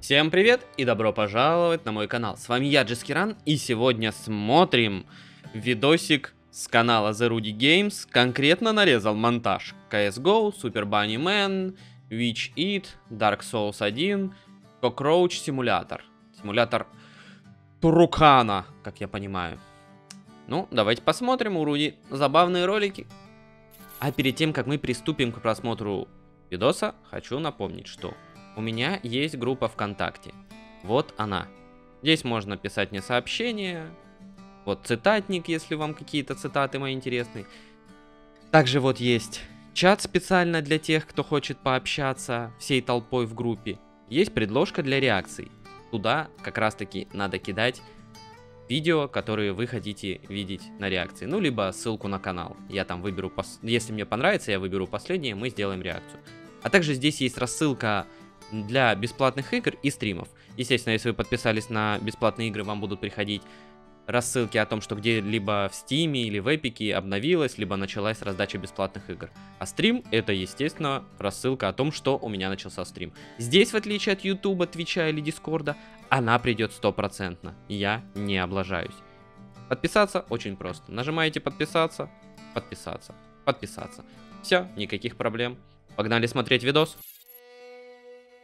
Всем привет и добро пожаловать на мой канал. С вами я, Джескиран, и сегодня смотрим видосик с канала The Rudy Games. Конкретно нарезал монтаж CSGO, Super Bunny Man, Witch Eat, Dark Souls 1, Cockroach Simulator. Симулятор Турукана, как я понимаю. Ну, давайте посмотрим у Руди забавные ролики. А перед тем, как мы приступим к просмотру видоса, хочу напомнить, что у меня есть группа ВКонтакте. Вот она. Здесь можно писать мне сообщения. Вот цитатник, если вам какие-то цитаты мои интересны. Также вот есть чат специально для тех, кто хочет пообщаться всей толпой в группе. Есть предложка для реакций. Туда как раз таки надо кидать видео, которые вы хотите видеть на реакции. Ну, либо ссылку на канал. Я там выберу, пос... если мне понравится, я выберу последнее, мы сделаем реакцию. А также здесь есть рассылка для бесплатных игр и стримов. Естественно, если вы подписались на бесплатные игры, вам будут приходить рассылки о том, что где-либо в Steam или в Epic обновилась, либо началась раздача бесплатных игр. А стрим это, естественно, рассылка о том, что у меня начался стрим. Здесь, в отличие от YouTube, Твича или Дискорда, она придет стопроцентно. Я не облажаюсь. Подписаться очень просто. Нажимаете подписаться, подписаться, подписаться. Все, никаких проблем. Погнали смотреть видос.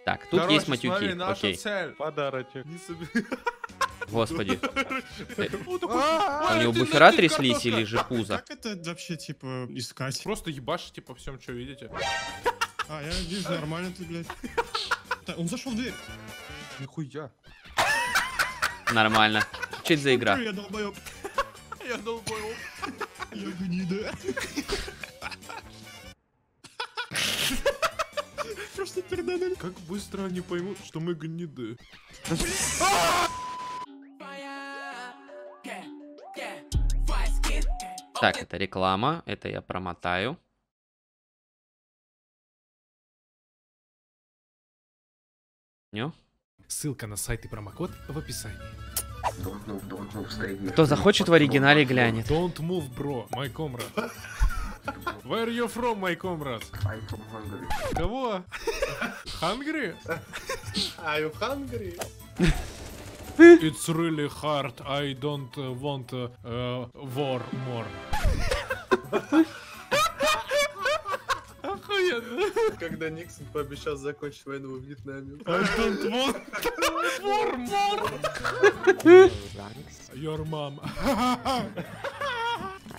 Так, тут Короче, есть матюки. смотри, наша Окей. цель. Подарочек. Не соби- Господи. Такой, А у него буфера тряслись или же пузо? Как это вообще, типа, искать? Просто ебашите по всем, что видите. А, я вижу, нормально ты, блядь. Так, он зашел в дверь. Нихуя. Нормально. Что это за игра? Я долбоёб. Я долбоёб. Я гнида. Перданули. Как быстро они поймут, что мы гниды. Так, это реклама. Это я промотаю. Нё? Ссылка на сайт и промокод в описании. Кто захочет в оригинале глянет. Don't move, bro, my comrade. Where you from, my comrade? Кого? Hungry? Are you hungry? It's really hard. I don't uh, want uh, uh, war more. Охуенно. Когда Никсон пообещал закончить войну во Вьетнаме. I don't want war more. Your mom.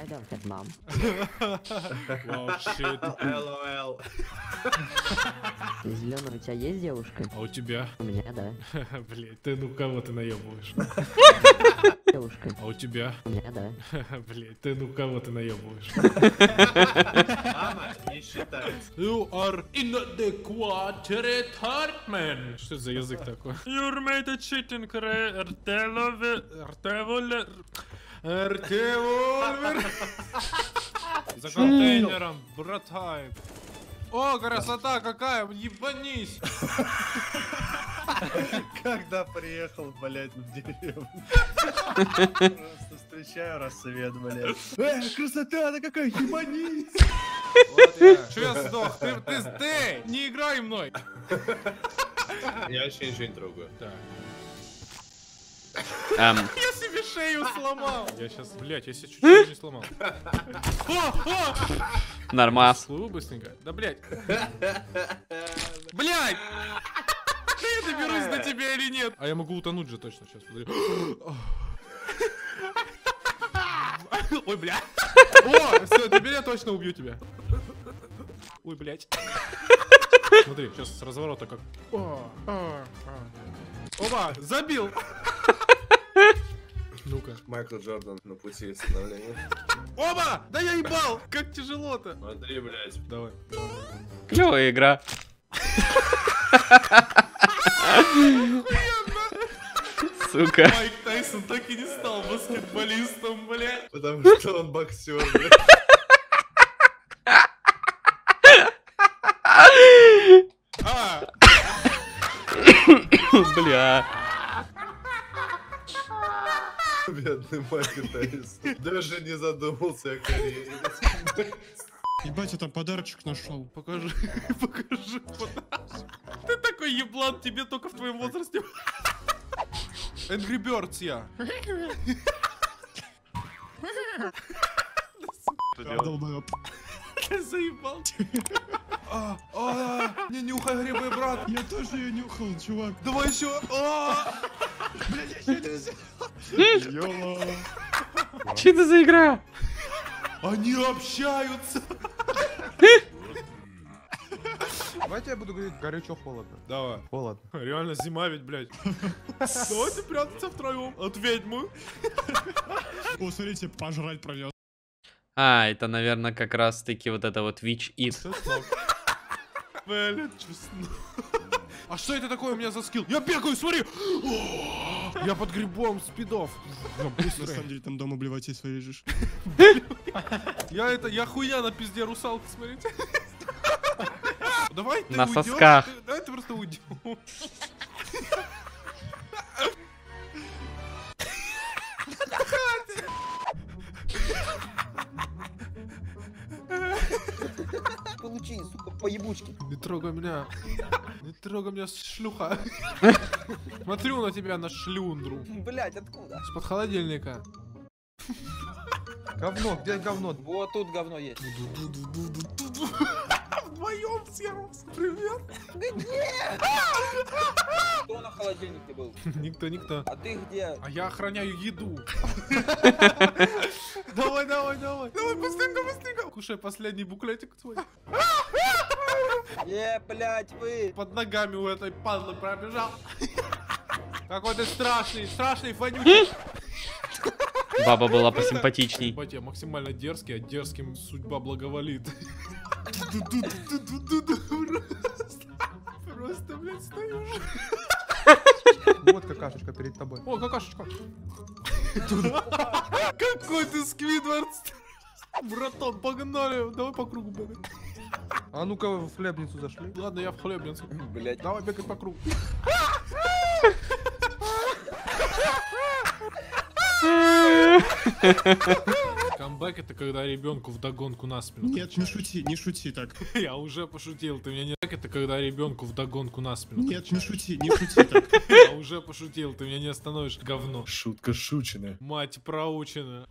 Don't have mom. Wow, shit. LOL. Зеленый, у тебя есть девушка? А у тебя? У меня, да. Блять, ты ну кого ты наебываешь? Девушка. А у тебя? У меня, да. Блять, ты ну кого ты наебываешь? Мама не считается. You are inadequate retardment. Что это за язык такой? You're made a cheating ртеволер... Ртеволер... За контейнером, братай. О, красота какая, ебанись. Когда приехал, блядь, в деревню. Просто встречаю рассвет, блядь. Э, красота, да какая, ебанись! Че я сдох? Ты, ты, ты, не играй мной. Я вообще ничего не трогаю. Так. Эм, Я себе шею сломал. Я сейчас, блять, я себе чуть-чуть не сломал. Нормас. Плыву быстренько. Да, блять. Блять! Я доберусь до тебя или нет? А я могу утонуть же точно сейчас. Подожди. Ой, бля. О, все, теперь я точно убью тебя. Ой, блять. Смотри, сейчас с разворота как... Опа, забил. Майкл Джордан на пути становления. Оба! Да я ебал! Как тяжело-то. Смотри, блядь. Давай. Клевая игра. Сука. Майк Тайсон так и не стал баскетболистом, блядь. Потому что он боксер, блядь. А, Бля. Бедный Майкл Тайсон. Даже не задумался о карьере. Ебать, я там подарочек нашел. покажи, покажи подарок. Ты такой еблан, тебе только в твоем возрасте. Angry Birds я. Долбоёб. Заебал. А, а, не нюхай грибы, брат. Я тоже ее нюхал, чувак. Давай еще. А! Йола. Че это за игра? Они общаются. Давайте я буду говорить горячо-холодно. Давай. Холодно. Реально зима ведь, блядь. Давайте прятаться втроем от ведьмы. О, смотрите, пожрать пронес. А, это, наверное, как раз-таки вот это вот Witch Eat. Блядь, честно. А что это такое у меня за скилл? Я бегаю, смотри! Я под грибом спидов. Я На самом деле там дома блевать есть лежишь. Я это, я хуя на пизде русалки, смотрите. Давай ты На сосках. Давай ты просто уйдем. Получи, сука, по ебучке. Не трогай меня. Не трогай меня, шлюха. Смотрю на тебя, на шлюндру. Блять, откуда? Из-под холодильника. Говно, где говно? Вот тут говно есть. Вдвоем съелся. Привет. Где? Кто на холодильнике был? Никто, никто. А ты где? А я охраняю еду. Давай, давай, давай. Давай, быстренько, быстренько. Кушай последний буклетик свой. Е, блять, вы. Под ногами у этой падлы пробежал. Какой ты страшный, страшный, вонючий. Баба была посимпатичней. Ебать, я максимально дерзкий, а дерзким судьба благоволит. Просто, блядь, стою. Вот какашечка перед тобой. О, какашечка. Какой ты Сквидвард. Братан, погнали. Давай по кругу бегать. А ну-ка в хлебницу зашли. Ладно, я в хлебницу. Блять. Давай бегать по кругу. Камбэк это когда ребенку в догонку на спину. Нет, не шути, не шути так. Я уже пошутил, ты меня не... Это когда ребенку в догонку на спину. Нет, не шути, не шути так. Я уже пошутил, ты меня не остановишь, говно. Шутка шученая. Мать проучена.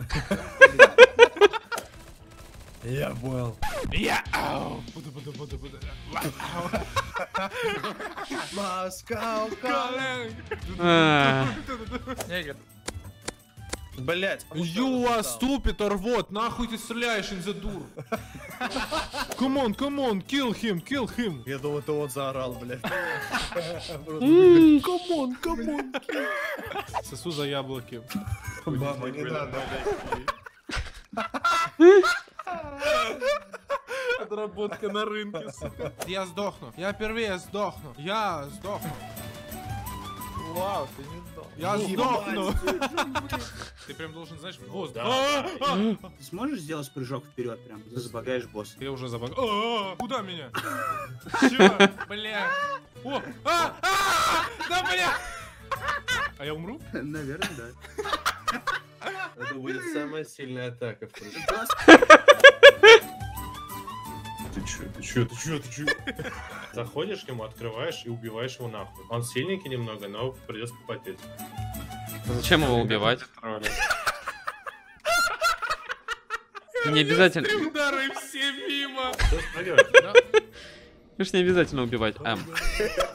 Я понял. Я! Ау! Буду, буду, буду, буду. Москва. А, Блять. You are stupid or what? Нахуй ты стреляешь, инзадур? Come on, come on, kill him, kill him. Я думал, это он заорал, блядь. Come on, come on. Сосу за яблоки. Мама, не надо. Подработка на рынке, сука. Я сдохну. Я впервые сдохну. Я сдохну. Вау, ты не сдал. Я сдохну. Ты прям должен, знаешь, в воздух. А, а, Ты сможешь сделать прыжок вперед прям? Ты забагаешь босса. Я уже забаг. А, а, Куда меня? Чё? Бля. О, а, а, да бля. А я умру? Наверное, да. Это будет самая сильная атака в прыжке. Ты чё, ты чё, ты чё, ты чё? Заходишь к нему, открываешь и убиваешь его нахуй. Он сильненький немного, но придется попотеть. Зачем его убивать? Не обязательно. И все мимо. Конечно, не обязательно убивать. Эм.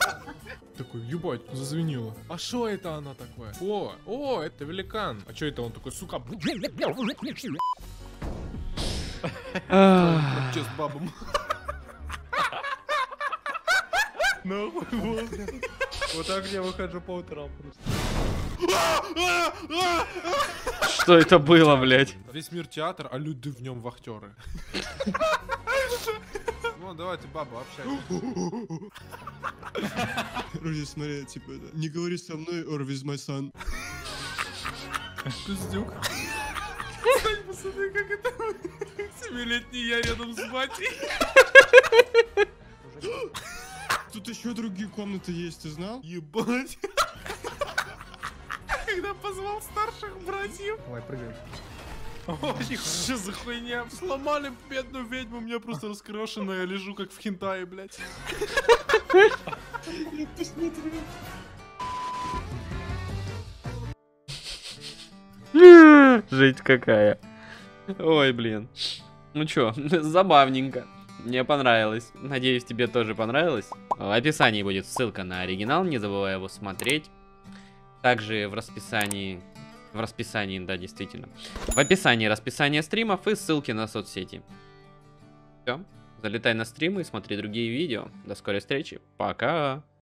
Такой, ебать, зазвенело. А что это она такое? О, о, это великан. А что это он такой, сука? Че с бабом? Вот так я выхожу по утрам просто. Что это было, блядь? Весь мир театр, а люди в нем вахтеры. Ну, давайте, баба, общайтесь. Руди, смотри, типа, это, не говори со мной, or with my son. Пиздюк. Кстати, посмотри, как это... Семилетний я рядом с батей. Тут еще другие комнаты есть, ты знал? Ой, что за хуйня? Сломали бедную ведьму, у меня просто раскрошенная, я лежу как в хентае, блядь. Жить какая. Ой, блин. Ну чё, забавненько. Мне понравилось. Надеюсь, тебе тоже понравилось. В описании будет ссылка на оригинал, не забывай его смотреть. Также в расписании... В расписании, да, действительно. В описании расписание стримов и ссылки на соцсети. Все. Залетай на стримы, смотри другие видео. До скорой встречи. Пока.